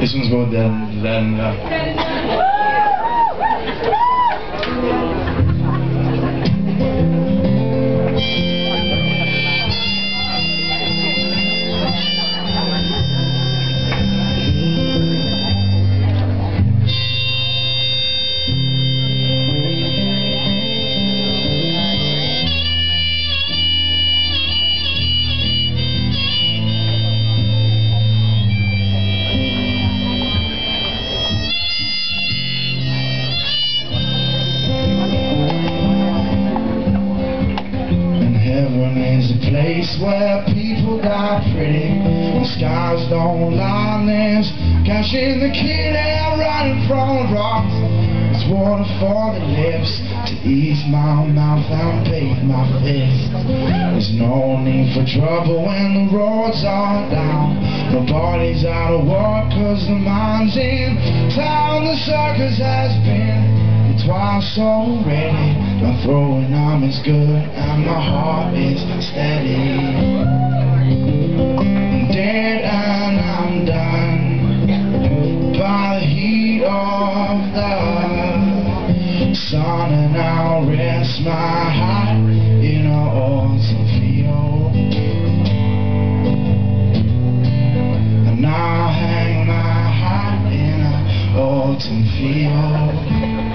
This one's going down, down, uh, heaven is a place where people die pretty And skies don't lie There's cash in the and running from rocks. It's water for the lips To ease my mouth and bathe my fist. There's no need for trouble when the roads are down. Nobody's out of work cause the mine's in town. The circus has been twice already My throwing arm is good and my heart is steady. I'm dead and I'm done. By the heat of the sun And I'll rest my heart in a autumn field. And I'll hang my heart in a autumn field